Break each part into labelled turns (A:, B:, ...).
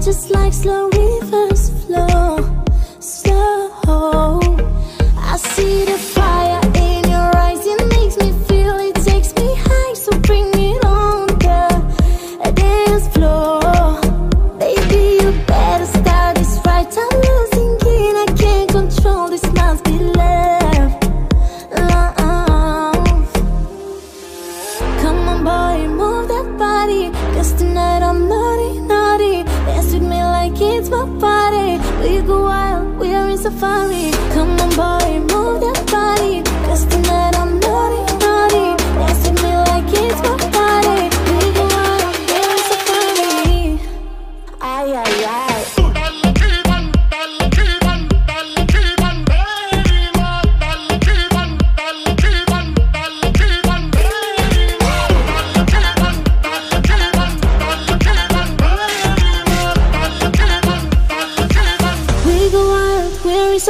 A: just like slow rivers. safari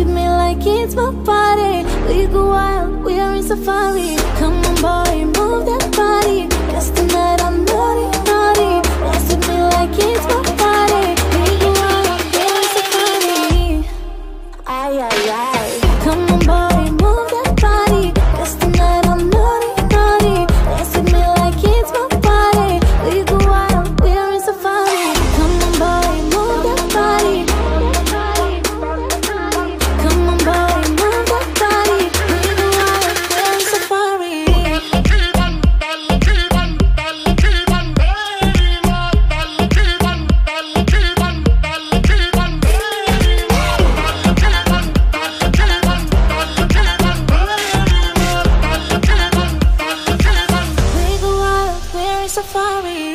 A: With me like it's my party. We go wild, we are in safari. Come on, boy, move.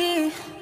A: me